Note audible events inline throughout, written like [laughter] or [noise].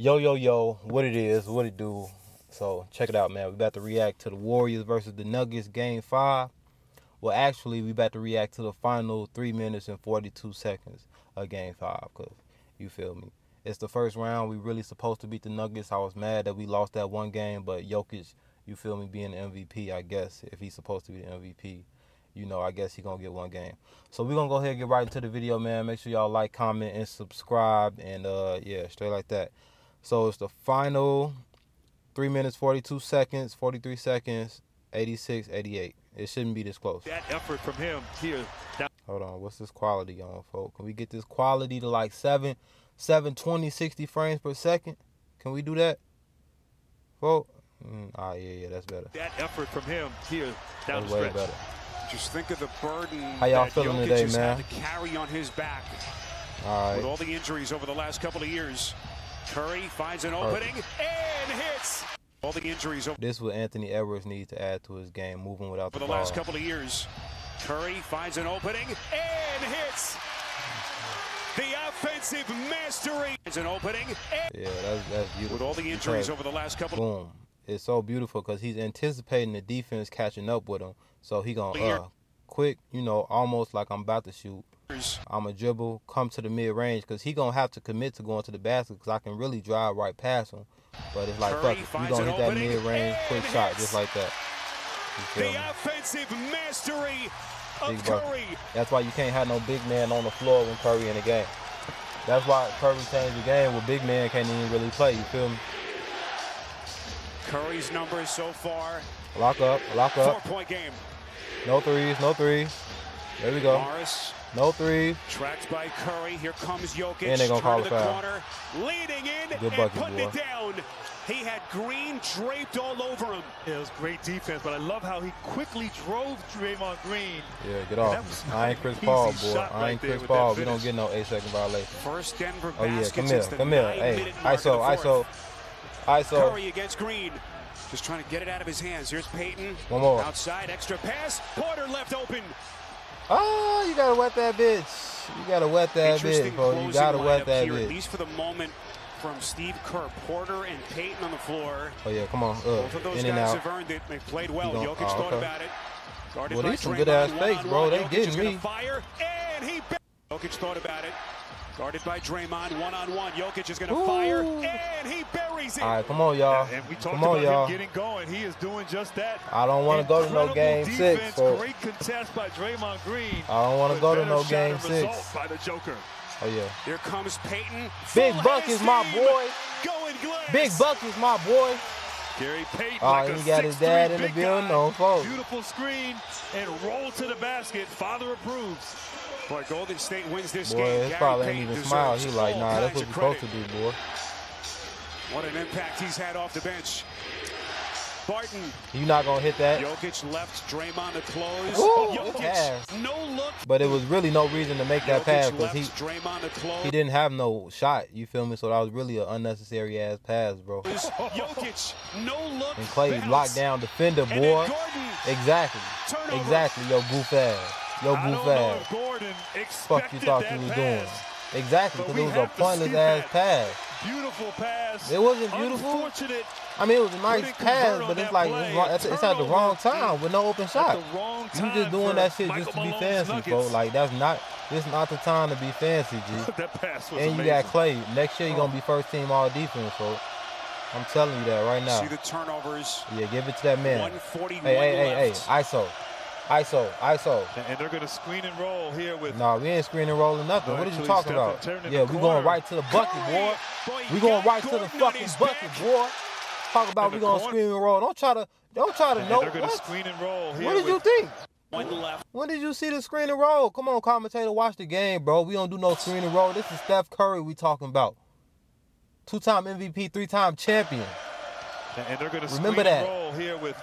Yo, yo, yo, what it is, what it do. So check it out, man. We about to react to the Warriors versus the Nuggets game five. Well, actually, we about to react to the final three minutes and 42 seconds of game five, because you feel me. It's the first round. We really supposed to beat the Nuggets. I was mad that we lost that one game, but Jokic, you feel me, being the MVP, I guess, if he's supposed to be the MVP, you know, I guess he gonna get one game. So we're gonna go ahead and get right into the video, man. Make sure y'all like, comment, and subscribe, and uh yeah, straight like that. So it's the final three minutes, 42 seconds, 43 seconds, 86, 88. It shouldn't be this close. That effort from him here. Hold on, what's this quality on, folks? Can we get this quality to like 7, 720, 60 frames per second? Can we do that? Folks? Mm, ah, yeah, yeah, that's better. That effort from him here down That's the way stretch. better. Just think of the burden How y'all that feeling Jokic today, man? had to carry on his back All with all the injuries over the last couple of years. Curry finds an opening and hits. All the injuries over This is what Anthony Edwards needs to add to his game, moving without the For the ball. last couple of years. Curry finds an opening and hits. The offensive mastery. Finds an opening and Yeah, that's, that's beautiful. With all the injuries over the last couple boom. It's so beautiful because he's anticipating the defense catching up with him. So he gonna uh quick, you know, almost like I'm about to shoot. I'm a dribble, come to the mid range because he gonna have to commit to going to the basket because I can really drive right past him. But it's like fuck it, you finds gonna hit that mid range quick shot just like that. The offensive mastery of. Curry. That's why you can't have no big man on the floor when Curry in the game. That's why Curry changed the game where big man can't even really play. You feel me? Curry's numbers so far, Lock up, lock up. four-point game. No threes, no threes. There we go. Morris No threes. tracked by Curry. Here comes Jokic. And they gonna call turn a the foul. corner, leading in Good and bucket, putting boy. it down. He had Green draped all over him. It was great defense, but I love how he quickly drove Draymond Green. Yeah, get off. I ain't Chris Paul, boy. shot I ain't there Chris Paul. We don't get no eight second violation. First Denver Oh yeah, basket come here, come here. Hey, minute mark of the ISO, ISO. ISO. Curry against Green. Just trying to get it out of his hands. Here's Peyton. One more. Outside, extra pass. Porter left open. Oh, you gotta wet that bitch. You gotta wet that bitch, bro. You gotta wet that here, at least for the moment, from Steve Kerr, Porter, and Peyton on the floor. Oh yeah, come on. Uh, Both of those in guys have earned it. They played well. Jokic oh, thought okay. about it. Guarded Well, these some good-ass fakes, bro. They Jokic getting me. Fire, and he. Jokic thought about it. Guarded by Draymond, one-on-one. Jokic is going to fire, and he buries it. All right, come on, y'all. And we talked Come on, about y'all. him getting going. He is doing just that. I don't want to go to no Incredible game six, defense, folks. Great contest by Draymond Green. I don't want to go to no game six. By the Joker. Oh yeah. Here comes Peyton. Big Buck is my boy. Going. Big Buck is my boy. Gary Payton. Oh, like he a got his dad in the building. No, folks. Beautiful screen and roll to the basket. Father approves. Boy, Golden State wins this Boy, game. Gary father ain't even smile. He deserves like, nah, that's what of we supposed to do, boy. What an impact he's had off the bench. Barton. You not gonna hit that. Jokic left Draymond to close. Ooh, oh, Jokic, pass. no look. But it was really no reason to make that pass because he Draymond to close. he didn't have no shot. You feel me? So that was really an unnecessary ass pass, bro. Jokic, no look. And Clay bounce. locked down defender, boy. Exactly. turnover. Exactly. Yo, goof ass. Yo, I goof ass. Gordon Fuck you thought you was pass. doing? Exactly, because it was a pointless ass pass. Beautiful pass. It wasn't beautiful. I mean, it was a nice pass, but it's like it's, wrong- it's, it's at the wrong time with no open shot. At the wrong You time just doing that shit Michael just to be Malone's fancy, Nuggets. bro. Like that's not this not the time to be fancy, G. [laughs] that pass was And you amazing. got Clay. Next year you're gonna be oh. first team all defense, bro. I'm telling you that right now. See the turnovers. Yeah, give it to that man. 141 Hey, hey, hey, hey. ISO. ISO, ISO. And- And they're going to screen and roll here with No, we ain't screen and rolling nothing. What are you talking about? Yeah, we corner. going right to the bucket, boy. Boy, We you going got right to the fucking bucket, back. boy. Talk about we the gonna screen and roll. Don't try to don't try to and know they're going to what. screen and roll here What did you think? When did you see the screen and roll? Come on, commentator, watch the game, bro. We don't do no screen and roll. This is Steph Curry we talking about. Two-time MVP, three-time champion. And- And they're going to Remember screen that. and roll here with.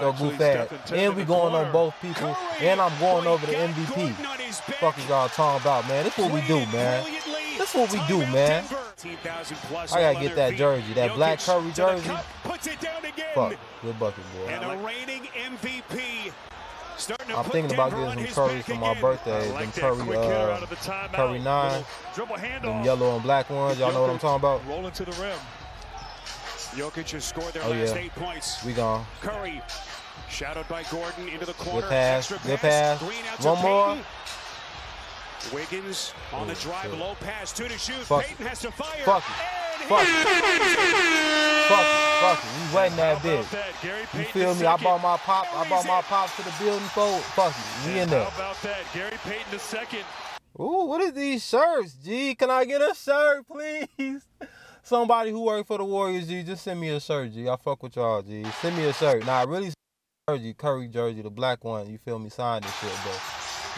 So goof ass. And we going on both people. And I'm going over the MVP. Gordon on his back. Fuck is y'all talking about, man? This what we do, man. This what we do, man. Denver. 18,000 plus I gotta get that jersey, that black Curry jersey. cup, Puts it down again. Fuck. Good bucket, boy. And the reigning MVP to I'm thinking about getting some Curry for my birthday. I Them Curry, uh, out of the. Curry nine, them yellow and black ones. Y'all know what I'm talking about? Rolling to the rim. Jokic has scored their Oh, last yeah. eight points. We gone. Curry, shadowed by Gordon into the corner. Good pass. Extra Good pass. To One more. Wiggins on the Oh, drive, low pass, two to shoot. Fuck Payton has to fire. Fuck and Fuck it. Fuck it. Fuck it. We wasn't that big. that? You feel me? I bought my pop. I bought my pops to the building for. Fuck it. We in there. How about that? Gary Payton the second. Ooh, what is these shirts, G? Can I get a shirt, please? [laughs] Somebody who worked for the Warriors, G, just send me a shirt, G. I fuck with y'all, G. Send me a shirt. Nah, I really jersey, Curry jersey, the black one. You feel me? Sign this shit, bro.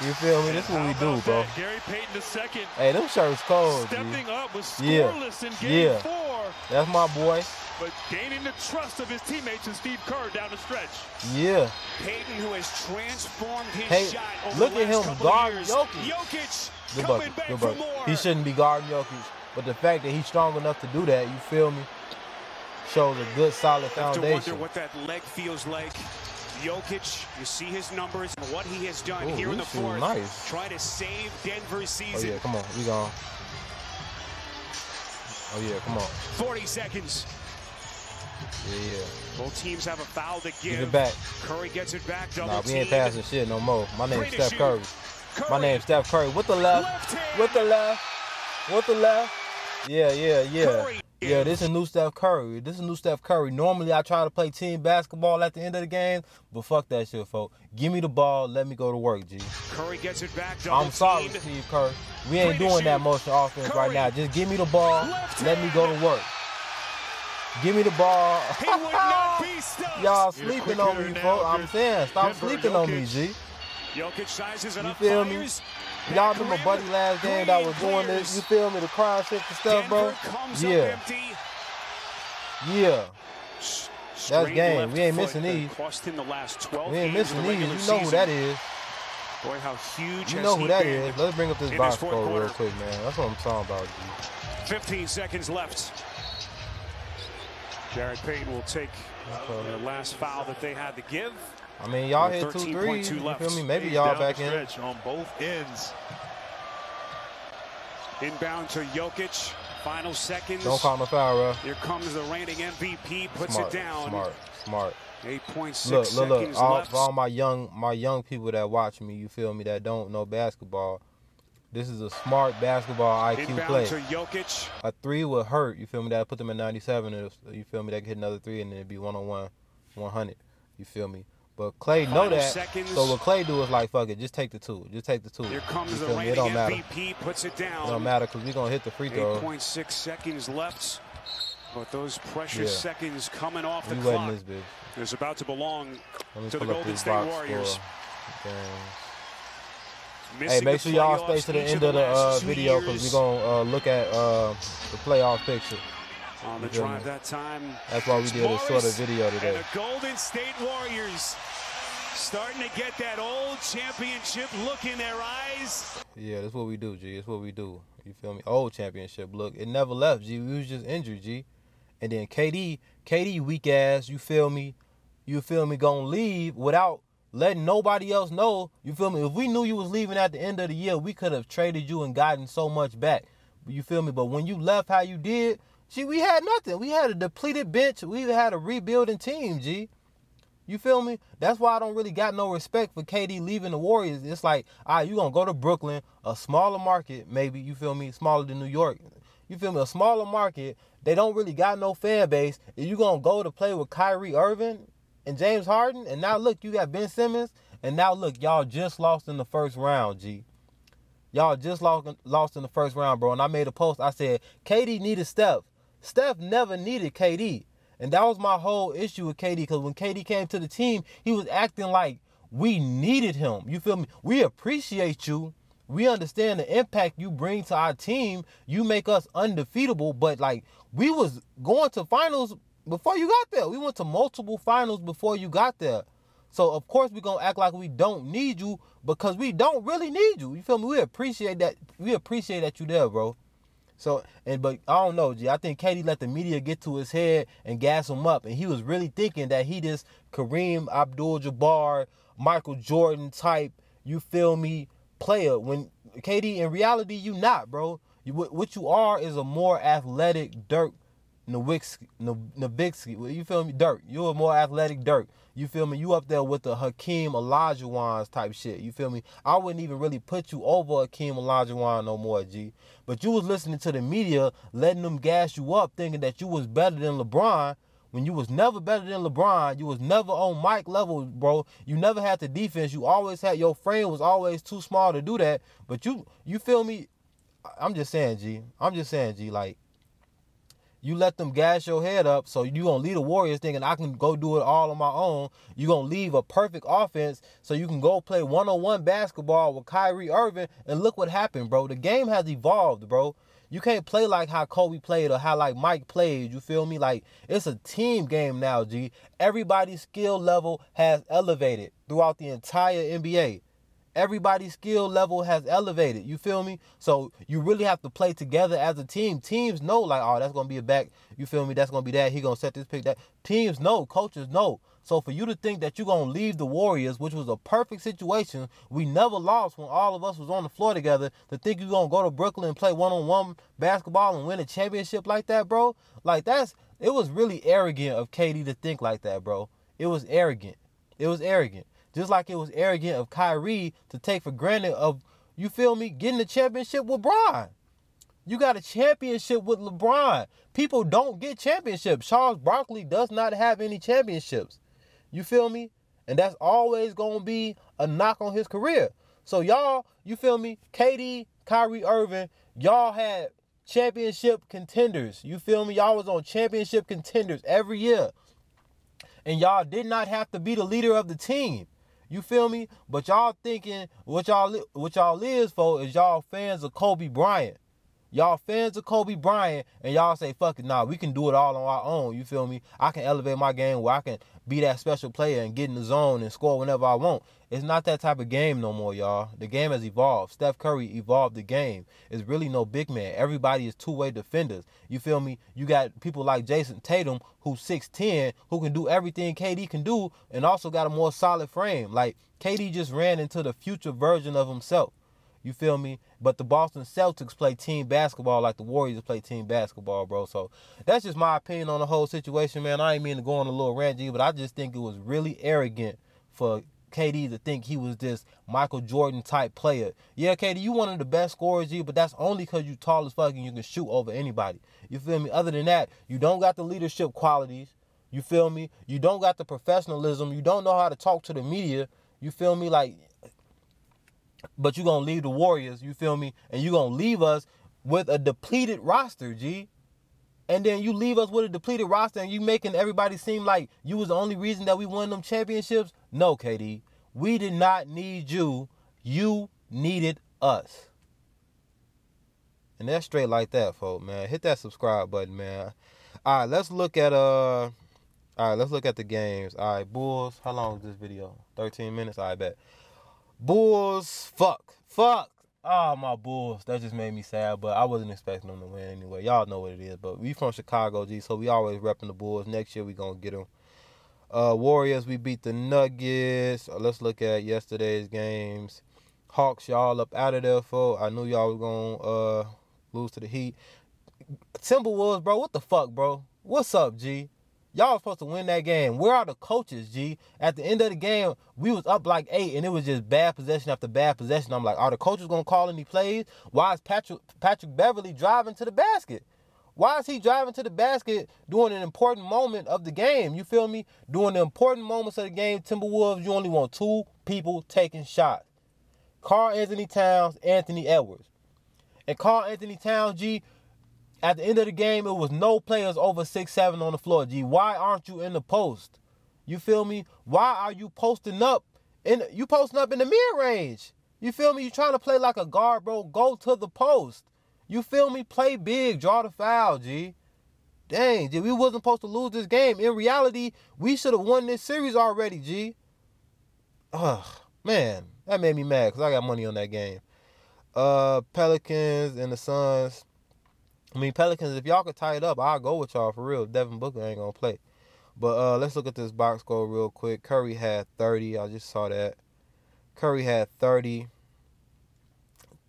You feel me? This is what we do, bro. that? Gary Payton the second. Hey, them shirts cold, G. Up was Yeah. in game Yeah. four, That's my boy. but gaining the trust of his teammates and Steve Kerr down the stretch. Yeah. Payton, who has transformed his Hey, shot over look the at last him couple of guard years. Jokic. Jokic Good coming back Good for more. He shouldn't be guarding Jokic, but the fact that he's strong enough to do that, you feel me, shows a good solid have to wonder foundation. what that leg feels like. Jokic, you see his numbers and what he has done Ooh, here in the fourth. nice. Try to save Denver's season. Oh yeah, come on, we gone. Oh yeah, come on. 40 seconds. Yeah, yeah. Both teams have a foul to give. Give it back. Curry gets it back. Double Nah, we ain't passing shit no more. My name's Steph. Curry. Curry. My name's Steph Curry. With the left. Left. With the left. With the left. Yeah, yeah, yeah. Curry. Yeah, this is new Steph Curry. This is new Steph Curry. Normally I try to play team basketball at the end of the game, but fuck that shit, folks. Give me the ball, let me go to work, G. Curry gets it back. I'm sorry, teamed. Steve Kerr. We ain't Great doing that issue. motion offense right now. Just give me the ball. Left Let me go to work. Give me the ball. He would not be [laughs] stopped. Y'all sleeping on me, now, folks. I'm saying, stop Denver, sleeping on me, Jokic. G. Jokic sizes it You up. feel me? Y'all remember. Buddy last game that was doing this? You feel me? The crime shit and stuff, bro. Yeah, yeah. Straight game. We ain't missing these. Cost him the last 12 We ain't missing these. You know who that is. Boy, how huge You know who that is. Let's bring up this box score real quick, man. That's what I'm talking about, G. 15 seconds left. Gary Payton will take uh, the last foul that they had to give. I mean, y'all hit two 13.2 threes. You feel me? Maybe y'all back in. on both ends. Inbound to Jokic. Final seconds. Don't call no foul, bro. Here comes the reigning MVP. Puts Smart, it down. smart, smart. 8.6 Look, look, seconds look. All, left. for all my young, my young people that watch me, you feel me? That don't know basketball. This is a smart basketball IQ Inbound play. to Jokic. A three would hurt. You feel me? That put them in 97. and You feel me? That could hit another three and then it'd be one on one, 100. You feel me? But Clay know that. seconds. So what Clay do is like, fuck it, just take the two. Just take the two. Here comes the me? It don't matter. MVP. Puts it It don't matter because we're going to hit the free throw. 8.6 seconds left. But those precious Yeah. seconds coming off the We clock wetting this bitch. is about to belong to the Golden State Warriors. Hey, make sure y'all stay to the end of the uh, video because we're going to uh, look at uh, the playoff picture. On the drive that time. That's why we did a shorter video And today. the Golden State Warriors starting to get that old championship look in their eyes. Yeah, that's what we do, G. That's what we do. You feel me? Old championship. Look, it never left, G. We was just injured, G. And then KD, KD weak ass, you feel me? You feel me? Gonna leave without letting nobody else know. You feel me? If we knew you was leaving at the end of the year, we could have traded you and gotten so much back. You feel me? But when you left how you did, G, we had nothing. We had a depleted bench. We had a rebuilding team, G. You feel me? That's why I don't really got no respect for KD leaving the Warriors. It's like, all right, you gonna go to Brooklyn, a smaller market, maybe. You feel me? Smaller than New York. You feel me? A smaller market. They don't really got no fan base. And you gonna go to play with Kyrie Irving and James Harden, and now look, you got Ben Simmons, and now look, y'all just lost in the first round, G. Y'all just lost lost in the first round, bro. And I made a post. I said KD needed Steph. Steph never needed KD. And that was my whole issue with KD. Because when KD came to the team, he was acting like we needed him. You feel me? We appreciate you. We understand the impact you bring to our team. You make us undefeatable. But like we was going to finals before you got there. We went to multiple finals before you got there. So of course we gonna act like we don't need you because we don't really need you. You feel me? We appreciate that. We appreciate that you there, bro. So and but I don't know, G. I think KD let the media get to his head and gas him up, and he was really thinking that he this Kareem Abdul-Jabbar, Michael Jordan type, you feel me, player. When KD, in reality, you not, bro. You, what you are is a more athletic Dirk Nowitzki, Nowitzki. You feel me? Dirk. You're a more athletic Dirk. You feel me? You up there with the Hakeem Olajuwon's type shit. You feel me? I wouldn't even really put you over Hakeem Olajuwon no more, G. But you was listening to the media, letting them gas you up, thinking that you was better than LeBron. When you was never better than LeBron, you was never on Mike level, bro. You never had the defense. You always had your frame was always too small to do that. But you, you feel me? I'm just saying, G. I'm just saying, G. Like you let them gas your head up, so you gonna leave the Warriors thinking I can go do it all on my own. You gonna leave a perfect offense so you can go play one-on-one basketball with Kyrie Irving, and look what happened, bro. The game has evolved, bro. You can't play like how Kobe played or how like Mike played. You feel me? Like it's a team game now, G. Everybody's skill level has elevated throughout the entire NBA everybody's skill level has elevated. You feel me? So you really have to play together as a team. Teams know like, oh, that's gonna be a back. You feel me? That's gonna be that. He gonna set this pick. That teams know. Coaches know. So for you to think that you're gonna leave the Warriors, which was a perfect situation, we never lost when all of us was on the floor together. To think you're gonna go to Brooklyn and play one-on-one basketball and win a championship like that, bro. Like that's it was really arrogant of KD to think like that, bro. It was arrogant. It was arrogant. Just like it was arrogant of Kyrie to take for granted of, you feel me, getting the championship with Bron. You got a championship with LeBron. People don't get championships. Charles Barkley does not have any championships. You feel me? And that's always going to be a knock on his career. So y'all, you feel me? KD, Kyrie Irving, y'all had championship contenders. You feel me? Y'all was on championship contenders every year. And y'all did not have to be the leader of the team. You feel me? But y'all thinking what y'all what y'all is for is y'all fans of Kobe Bryant. Y'all fans of Kobe Bryant and y'all say, fuck it, nah, we can do it all on our own. You feel me? I can elevate my game where I can be that special player and get in the zone and score whenever I want. It's not that type of game no more, y'all. The game has evolved. Steph Curry evolved the game. It's really no big man. Everybody is two-way defenders. You feel me? You got people like Jayson Tatum who's 6'10, who can do everything KD can do and also got a more solid frame. Like KD just ran into the future version of himself. You feel me? But the Boston Celtics play team basketball like the Warriors play team basketball, bro. So that's just my opinion on the whole situation, man. I ain't mean to go on a little rant, but I just think it was really arrogant for KD to think he was this Michael Jordan type player. Yeah, KD, you one of the best scorers, G, but that's only because you tall as fuck and you can shoot over anybody. You feel me? Other than that, you don't got the leadership qualities. You feel me? You don't got the professionalism. You don't know how to talk to the media. You feel me? Like but you're gonna leave the Warriors, you feel me? And you're gonna leave us with a depleted roster, G. And then you leave us with a depleted roster and you making everybody seem like you was the only reason that we won them championships. No, KD. We did not need you. You needed us. And that's straight like that, folks, man. Hit that subscribe button, man. All right, let's look at uh all right, let's look at the games. All right, Bulls. How long is this video? 13 minutes? I bet. Bulls, fuck, fuck. Oh, my Bulls. That just made me sad, but I wasn't expecting them to win anyway. Y'all know what it is, but we from Chicago, G, so we always repping the Bulls. Next year we gonna get them. Uh, Warriors, we beat the Nuggets. Uh, let's look at yesterday's games. Hawks, y'all up out of there, for. I knew y'all was gonna uh, lose to the Heat. Timberwolves, bro. What the fuck, bro? What's up, G? Y'all supposed to win that game. Where are the coaches, G? At the end of the game, we was up like eight, and it was just bad possession after bad possession. I'm like, are the coaches gonna call any plays? Why is Patrick Patrick Beverley driving to the basket? Why is he driving to the basket during an important moment of the game? You feel me? During the important moments of the game, Timberwolves, you only want two people taking shots. Karl-Anthony Towns, Anthony Edwards. And Karl-Anthony Towns, G, at the end of the game, it was no players over six seven on the floor. G, why aren't you in the post? You feel me? Why are you posting up? In you posting up in the mid range? You feel me? You trying to play like a guard, bro? Go to the post. You feel me? Play big, draw the foul, G. Dang, G, we wasn't supposed to lose this game. In reality, we should have won this series already, G. Ugh, man, that made me mad because I got money on that game. Uh, Pelicans and the Suns. I mean, Pelicans, if y'all could tie it up, I'll go with y'all for real. Devin Booker ain't gonna play. But uh, let's look at this box score real quick. Curry had 30. I just saw that. Curry had 30.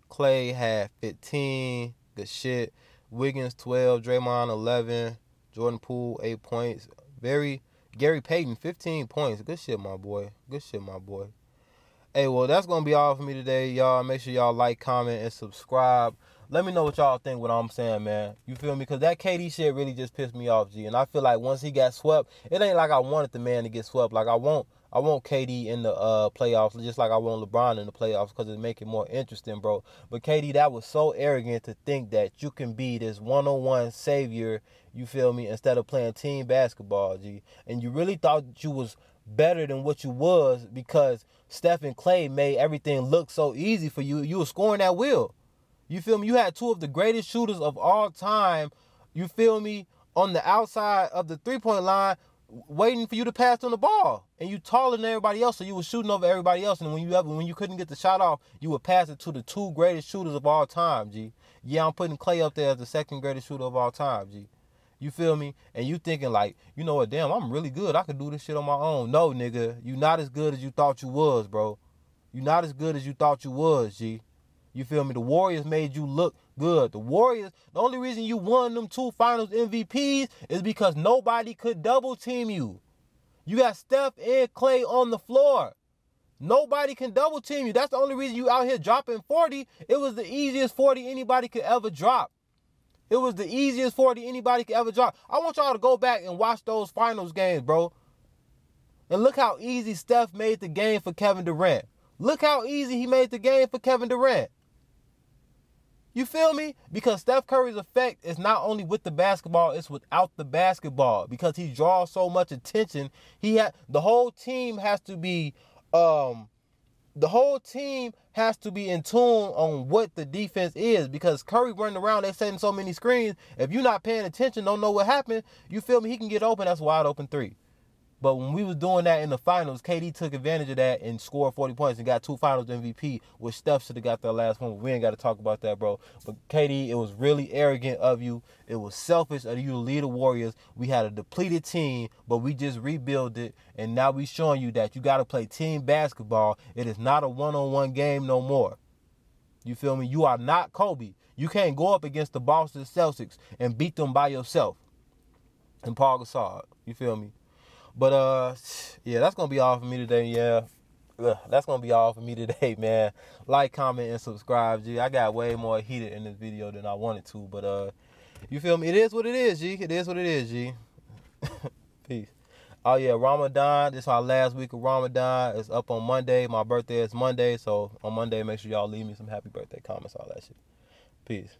Clay had 15. Good shit. Wiggins 12. Draymond 11. Jordan Poole 8 points. Very Gary Payton 15 points. Good shit, my boy. Good shit, my boy. Hey, well, that's gonna be all for me today, y'all. Make sure y'all like, comment, and subscribe. Let me know what y'all think. What I'm saying, man. You feel me? Because that KD shit really just pissed me off, G. And I feel like once he got swept, it ain't like I wanted the man to get swept. Like I want, I want KD in the uh, playoffs, just like I want LeBron in the playoffs, because it make it more interesting, bro. But KD, that was so arrogant to think that you can be this one-on-one savior. You feel me? Instead of playing team basketball, G. And you really thought you was better than what you was because Steph and Clay made everything look so easy for you. You were scoring at will. You feel me? You had two of the greatest shooters of all time. You feel me? On the outside of the three point line, waiting for you to pass on the ball, and you taller than everybody else, so you were shooting over everybody else. And when you ever, when you couldn't get the shot off, you would pass it to the two greatest shooters of all time. G. Yeah, I'm putting Clay up there as the second greatest shooter of all time. G. You feel me? And you thinking like, you know what? Damn, I'm really good. I could do this shit on my own. No, nigga, you not as good as you thought you was, bro. You not as good as you thought you was, G. You feel me? The Warriors made you look good. The Warriors, the only reason you won them two finals MVPs is because nobody could double team you. You got Steph and Clay on the floor. Nobody can double team you. That's the only reason you out here dropping 40. It was the easiest 40 anybody could ever drop. It was the easiest 40 anybody could ever drop. I want y'all to go back and watch those finals games, bro. And look how easy Steph made the game for Kevin Durant. Look how easy he made the game for Kevin Durant. You feel me? Because Steph Curry's effect is not only with the basketball, it's without the basketball. Because he draws so much attention. He had the whole team has to be um the whole team has to be in tune on what the defense is because Curry running around, they setting so many screens. If you're not paying attention, don't know what happened, you feel me? He can get open. That's wide open three. But when we was doing that in the finals, KD took advantage of that and scored 40 points and got two finals MVP, which Steph should have got that last one. We ain't got to talk about that, bro. But KD, it was really arrogant of you. It was selfish of you to lead the Warriors. We had a depleted team, but we just rebuilt it. And now we showing you that you got to play team basketball. It is not a one-on-one game no more. You feel me? You are not Kobe. You can't go up against the Boston Celtics and beat them by yourself. And Paul Gasol. You feel me? But uh, yeah, that's gonna be all for me today. Yeah, Ugh, that's gonna be all for me today, [laughs] man. Like, comment, and subscribe, G. I got way more heated in this video than I wanted to, but uh, you feel me? It is what it is, G. It is what it is, G. [laughs] Peace. Oh yeah, Ramadan. This is our last week of Ramadan. It's up on Monday. My birthday is Monday, so on Monday, make sure y'all leave me some happy birthday comments, all that shit. Peace.